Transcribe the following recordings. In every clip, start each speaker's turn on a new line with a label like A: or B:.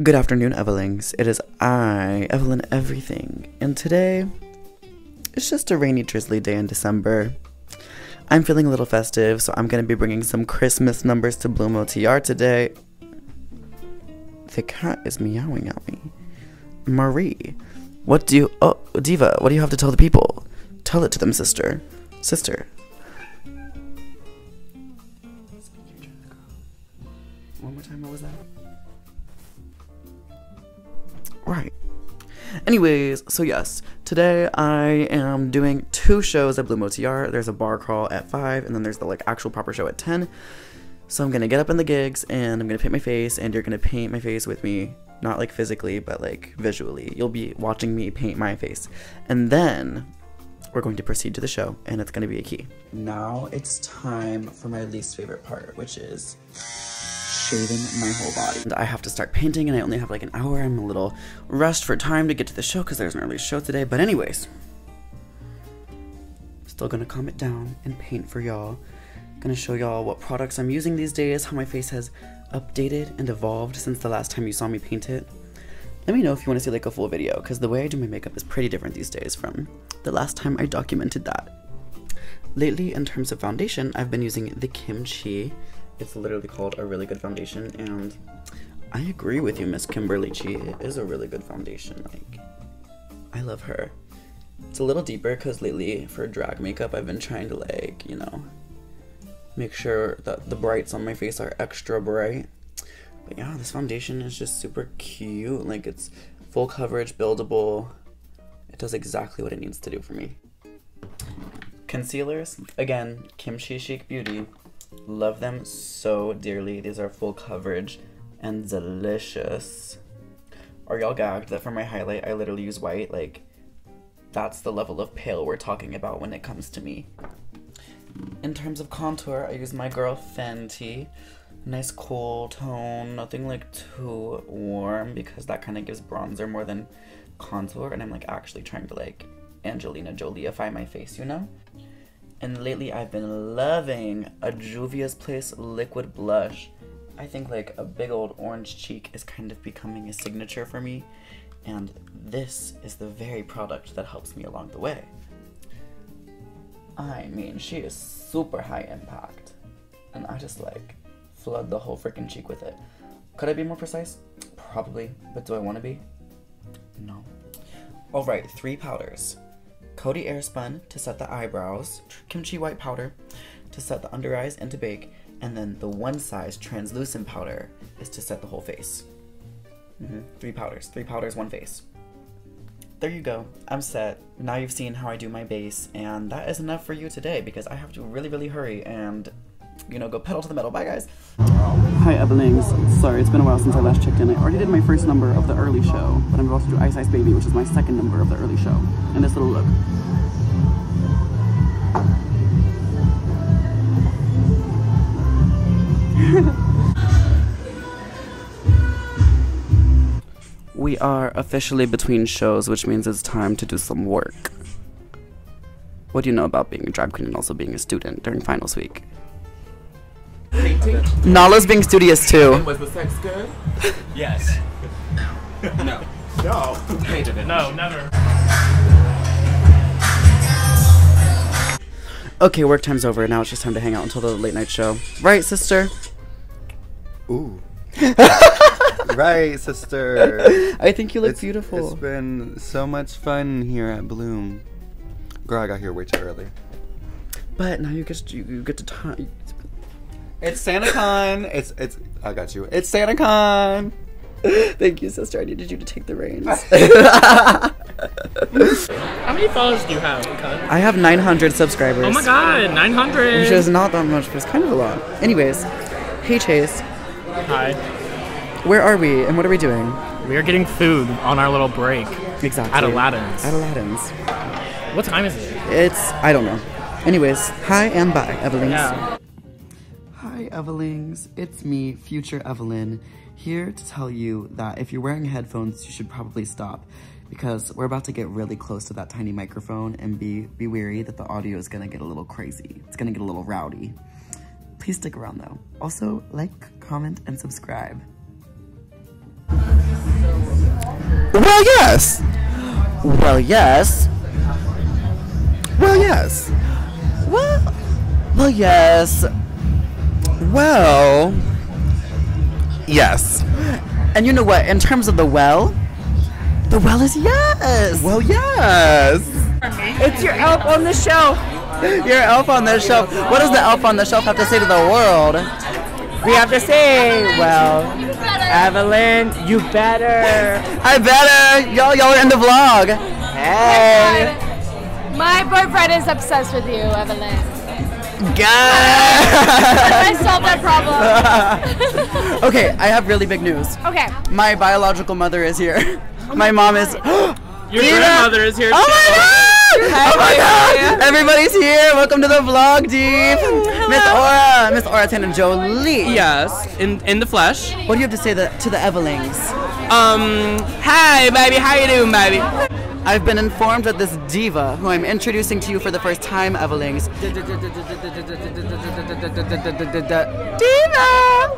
A: Good afternoon, Evelings. It is I, Evelyn Everything, and today it's just a rainy, drizzly day in December. I'm feeling a little festive, so I'm gonna be bringing some Christmas numbers to Bloom OTR today. The cat is meowing at me. Marie, what do you. Oh, Diva, what do you have to tell the people? Tell it to them, sister. Sister. One more time, what was that? Right. Anyways, so yes, today I am doing two shows at Bloom OTR. There's a bar crawl at 5, and then there's the like actual proper show at 10. So I'm gonna get up in the gigs and I'm gonna paint my face, and you're gonna paint my face with me. Not like physically, but like visually. You'll be watching me paint my face. And then we're going to proceed to the show, and it's gonna be a key. Now it's time for my least favorite part, which is shaving my whole body. And I have to start painting and I only have like an hour. I'm a little rushed for time to get to the show because there's an early show today. But anyways, still gonna calm it down and paint for y'all. Gonna show y'all what products I'm using these days, how my face has updated and evolved since the last time you saw me paint it. Let me know if you want to see like a full video because the way I do my makeup is pretty different these days from the last time I documented that. Lately, in terms of foundation, I've been using the Kimchi it's literally called a really good foundation, and I agree with you, Miss Kimberly Chi. It is a really good foundation. Like, I love her. It's a little deeper because lately for drag makeup, I've been trying to like, you know, make sure that the brights on my face are extra bright. But yeah, this foundation is just super cute. Like, it's full coverage, buildable. It does exactly what it needs to do for me. Concealers, again, Kimchi Chic Beauty. Love them so dearly. These are full coverage and delicious. Are y'all gagged that for my highlight I literally use white? Like, that's the level of pale we're talking about when it comes to me. In terms of contour, I use my girl Fenty. Nice cool tone, nothing like too warm because that kind of gives bronzer more than contour and I'm like actually trying to like Angelina Jolieify my face, you know? And lately I've been loving a Juvia's Place liquid blush. I think like a big old orange cheek is kind of becoming a signature for me. And this is the very product that helps me along the way. I mean, she is super high impact. And I just like flood the whole freaking cheek with it. Could I be more precise? Probably, but do I want to be? No. Alright, three powders. Coty Airspun to set the eyebrows, Kimchi White Powder to set the under eyes and to bake, and then the one size translucent powder is to set the whole face. Mm -hmm. Three powders, three powders, one face. There you go, I'm set. Now you've seen how I do my base, and that is enough for you today because I have to really, really hurry and, you know, go pedal to the metal. Bye, guys. Hi, Evelings. Sorry, it's been a while since I last checked in. I already did my first number of the early show, but I'm about to do Ice Ice Baby, which is my second number of the early show. And this little look. we are officially between shows, which means it's time to do some work. What do you know about being a drag queen and also being a student during finals week? Nala's being studious too.
B: Was the sex good?
C: yes.
B: no. No.
C: Hated it. No, never.
A: Okay, work time's over. Now it's just time to hang out until the late night show. Right, sister?
D: Ooh. right, sister.
A: I think you look
D: it's,
A: beautiful.
D: It's been so much fun here at Bloom. Girl, I got here way too early.
A: But now you get to, you get to time.
D: It's SantaCon. it's it's. I got you. It's SantaCon.
A: Thank you, sister. I needed you to take the reins.
C: How many followers do you have?
A: I have 900 subscribers.
C: Oh my god, 900!
A: Which is not that much, but it's kind of a lot. Anyways, hey Chase.
C: Hi.
A: Where are we and what are we doing?
C: We are getting food on our little break.
A: Exactly.
C: At Aladdin's.
A: At Aladdin's.
C: What time is it?
A: It's, I don't know. Anyways, hi and bye, Evelyn.
C: Yeah.
A: Hi, Evelings. It's me, future Evelyn, here to tell you that if you're wearing headphones, you should probably stop because we're about to get really close to that tiny microphone and be, be weary that the audio is gonna get a little crazy. It's gonna get a little rowdy. Please stick around though. Also, like, comment, and subscribe.
D: Well, yes.
A: Well, yes.
D: Well, yes.
A: Well, well, yes.
D: Well, yes.
A: And you know what? In terms of the well, the well is yes.
D: Well, yes.
E: It's your elf on the shelf.
A: Your elf on the shelf. What does the elf on the shelf have to say to the world?
E: We have to say, well, Evelyn, you better.
A: I better. Y'all, y'all are in the vlog.
E: Hey.
F: My boyfriend is obsessed with you, Evelyn.
A: God.
F: I solved that problem.
A: okay, I have really big news.
F: Okay.
A: My biological mother is here. My mom is.
C: Your
A: Eva!
C: grandmother is here
A: Oh
C: too.
A: my god! Oh my god! Everybody's here. Welcome to the vlog, Deep. Miss Aura, Miss Aura Tana Jolie.
C: Yes, in in the flesh.
A: What do you have to say the, to the Evelings?
C: Um, hi baby, how you doing, baby?
A: I've been informed that this diva, who I'm introducing to you for the first time, Evelings, diva,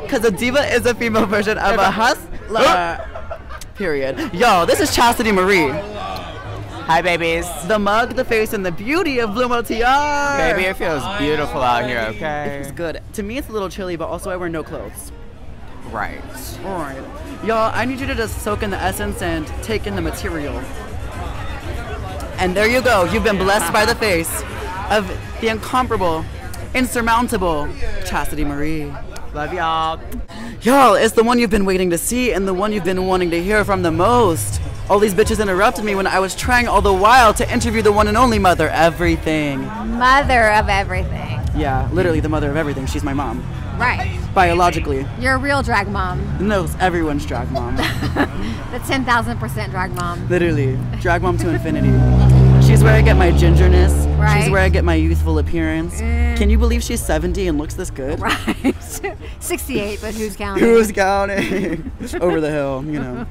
A: because a diva is a female version of a hustler. Period. Yo, this is Chasity Marie.
E: Hi, babies.
A: The mug, the face, and the beauty of Bloom OTR.
E: Baby, it feels beautiful out here, okay?
A: It's
E: okay?
A: good. To me, it's a little chilly, but also I wear no clothes.
E: Right.
A: Alright. Y'all, I need you to just soak in the essence and take in the material. And there you go. You've been blessed by the face of the incomparable, insurmountable Chasity Marie.
E: Love y'all.
A: Y'all, it's the one you've been waiting to see and the one you've been wanting to hear from the most. All these bitches interrupted me when I was trying all the while to interview the one and only mother everything.
F: Mother of everything.
A: Yeah, literally the mother of everything. She's my mom.
F: Right.
A: Biologically.
F: You're a real drag mom.
A: No, it's everyone's drag mom.
F: The 10,000% drag mom.
A: Literally, drag mom to infinity. She's where I get my gingerness.
F: Right.
A: She's where I get my youthful appearance. Mm. Can you believe she's 70 and looks this good?
F: Right. 68, but who's counting?
A: Who's counting? Over the hill, you know.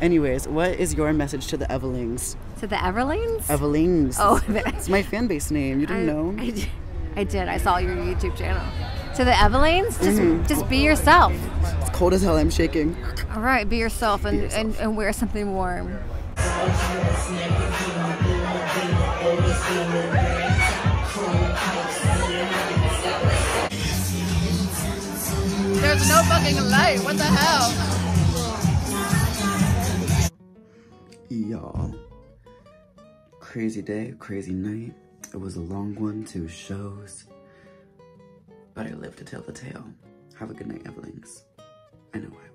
A: Anyways, what is your message to the Evelings?
F: To the Everlings?
A: Evelings.
F: Oh,
A: It's my fan base name. You didn't know?
F: I, I did. I saw your YouTube channel. To the Evelings, just
A: Mm-hmm.
F: just be yourself.
A: It's cold as hell. I'm shaking.
F: All right, be yourself and, and, and wear something warm. There's no fucking light. What the hell?
A: Y'all. Crazy day, crazy night. It was a long one, two shows. But I live to tell the tale. Have a good night, Evelings. I know I